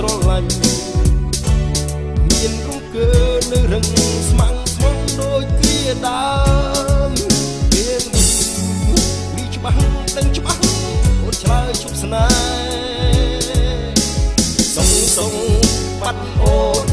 ស្រឡាញ់មានរង្គើនៅរឹងស្មាំងស្មងដូចគ្រាដើមពេលនេះនេះច្បាស់ដឹងច្បាស់អូនឆ្លើយជប់ស្នេហ៍សុំសុំបាត់អូន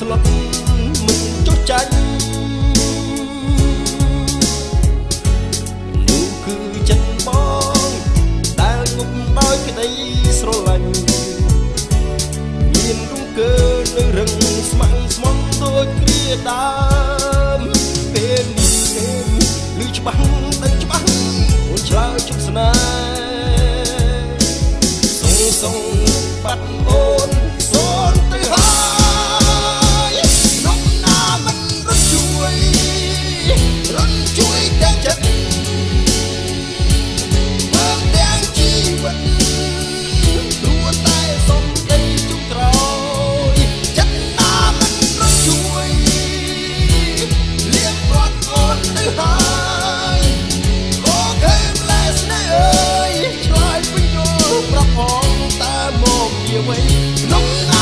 ស្លុតមិនចុះចាញ់នោះគឺចិត្តបងដែលងប់ដោយក្តីស្រឡាញ់មានរង្កើនៅរឹងស្មាំងស្មងដូចគ្រាដើមពេលនេះឮច្បាស់ដឹងច្បាស់អូនឆ្លើយជប់ស្នេហ៍សុងសុងបាត់អូន អ្វីក្នុង